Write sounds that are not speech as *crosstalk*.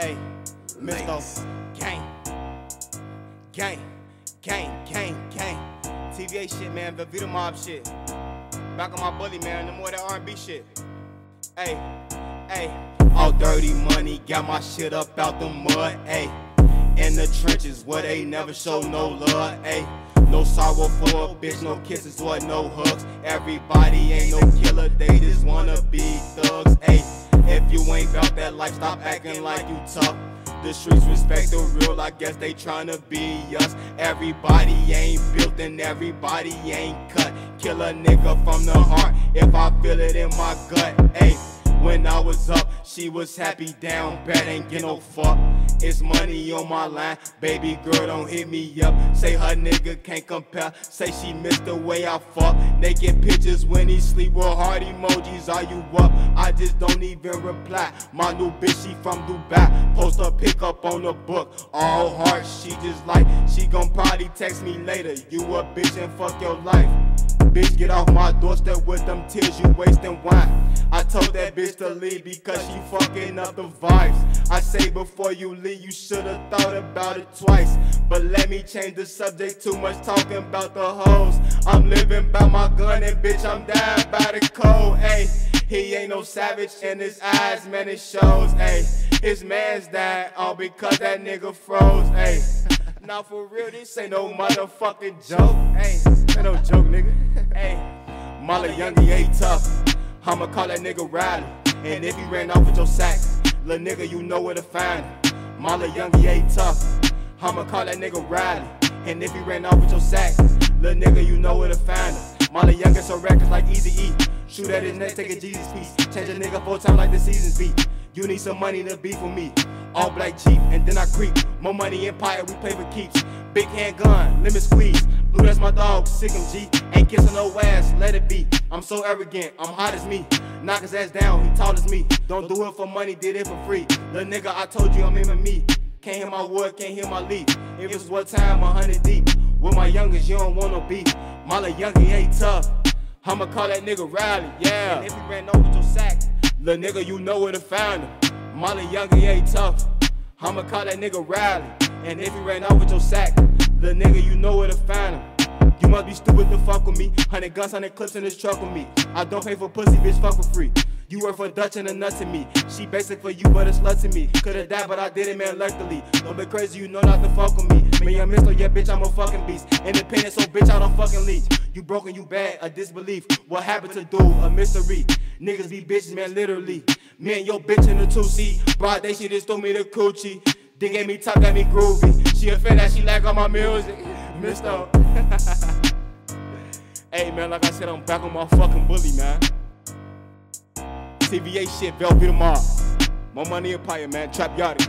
Hey, Misto, gang, gang, gang, gang, gang. TV8 shit, man, Velveeta Mob shit. Back on my bully, man, no more that R&B shit. Hey, hey, all dirty money, got my shit up out the mud. Hey, in the trenches where they never show no love. Hey. No sorrow for a bitch, no kisses or no hugs. Everybody ain't no killer, life, stop acting like you tough. The streets respect the real, I guess they tryna be us. Everybody ain't built and everybody ain't cut. Kill a nigga from the heart if I feel it in my gut. Hey, when I was up, she was happy down bad, ain't get no fuck. It's money on my line, baby girl don't hit me up. Say her nigga can't compare, say she missed the way I fuck. Naked pictures when he sleep with heart emojis, are you up? I just don't even reply. My new bitch, she from Dubai, post a pick up on the book. All heart, she just like, she gon' probably text me later. You a bitch and fuck your life. Bitch, get off my doorstep with them tears, you wasting wine. I told that bitch to leave because she fucking up the vibes. I say before you leave, you should've thought about it twice. But let me change the subject, too much talking about the hoes. I'm living by my gun and bitch, I'm dying by the code. Ayy, he ain't no savage in his eyes, man, it shows. Ayy, his man's died all because that nigga froze. Ayy. Now for real, this ain't no motherfucking joke. Hey, ain't no joke, nigga. Hey, Molly Youngie ain't tough. I'ma call that nigga Riley. And if he ran off with your sack, little nigga, you know where to find him. Molly Youngie ain't tough. I'ma call that nigga Riley. And if he ran off with your sack, little nigga, you know where to find him. Molly Youngin so reckless like Easy E. Shoot at his neck, take a Jesus piece. Change a nigga four times like the seasons beat. You need some money to be for me. All black Jeep, and then I creep. Mo Money Empire, we play for keeps. Big handgun, limit squeeze. Blue, that's my dog, sick him G. Ain't kissing no ass, let it be. I'm so arrogant, I'm hot as me. Knock his ass down, he tall as me. Don't do it for money, did it for free. Little nigga, I told you I'm aiming me. Can't hear my word, can't hear my leaf. If it's what time, a hundred deep. With my youngest, you don't want no beef. My little youngie ain't tough. I'ma call that nigga Riley, yeah. And if he ran over your sack, little nigga, you know where to find him. Molly Youngie ain't tough. I'ma call that nigga Riley. And if he ran over your sack, little nigga, you know where to find him. You must be stupid to fuck with me. Hundred guns, hundred clips in this truck with me. I don't pay for pussy, bitch, fuck for free. You work for Dutch and a nut to me. She basic for you, but a slut to me. Could've died, but I did it, man, luckily. Don't be crazy, you know not to fuck with me. Me, young mister, yeah, bitch, I'm a fucking beast. Independent, so bitch, I don't fucking leech. You broken, you bad, a disbelief. What happened to do? A mystery. Niggas be bitches, man, literally. Me and your bitch in the two seat. Broad day, she just threw me the coochie. Then gave me top, got me groovy. She a fan that she like all my music. Misto. *laughs* hey, man, like I said, I'm back on my fucking bully, man. TV8 shit, Velveeta Mob. My money empire, man. Trap Yardage.